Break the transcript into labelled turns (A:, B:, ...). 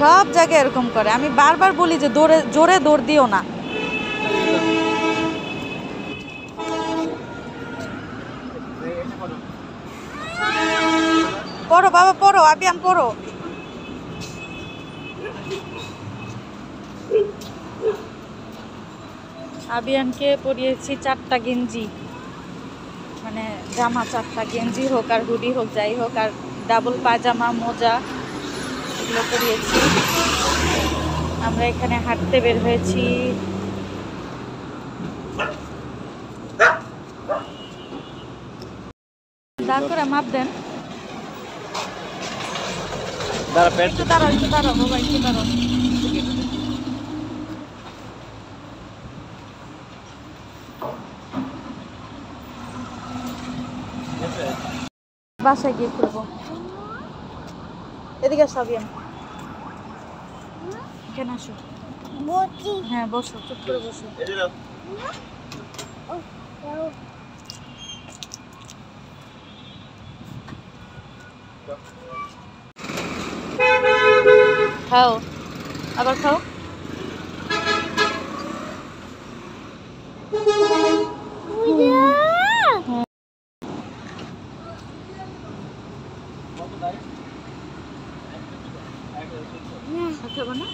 A: সব জায়গায় এরকম করে। আমি বারবার বলি যে দৌড়ে জোরে দৌড় দিও না। পড়ো বাবা, পড়ো, আবিয়ান, পড়ো। আবিয়ানকে পরিয়েছি চারটা গেঞ্জি। মানে জামা চারটা গেঞ্জি হোক আর হুডি হোক, যাই হোক, আর ডাবল পাজামা মোজা। এগুলো পরিয়েছি আমরা এখানে হাঁটতে বের হয়েছি। দাঁড় করে মাপ দেন। একটু দাঁড়াও একটু দাঁড়াও বাবা একটু দাঁড়াও। বাসায় গিয়ে খুলবো এদিকে আসো আবিয়ান। এখানে আসো। হ্যাঁ বসো চুপ করে বসো। খাও। আবার খাও। হবে না